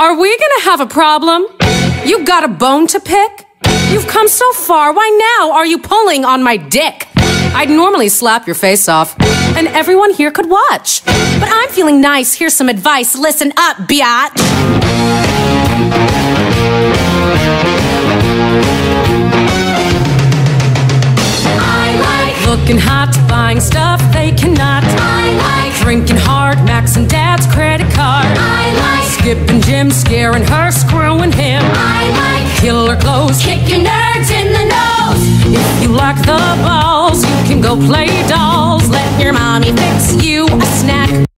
Are we gonna have a problem? You got a bone to pick? You've come so far, why now are you pulling on my dick? I'd normally slap your face off, and everyone here could watch. But I'm feeling nice, here's some advice. Listen up, biatch. I like Looking hot, buying stuff they cannot. I like Drinking hard, dad's credit card. I like Skipping gym, scaring her, screwing him. I like Killer clothes. kicking nerds in the nose. If you like the balls, you can go play dolls. Let your mommy fix you.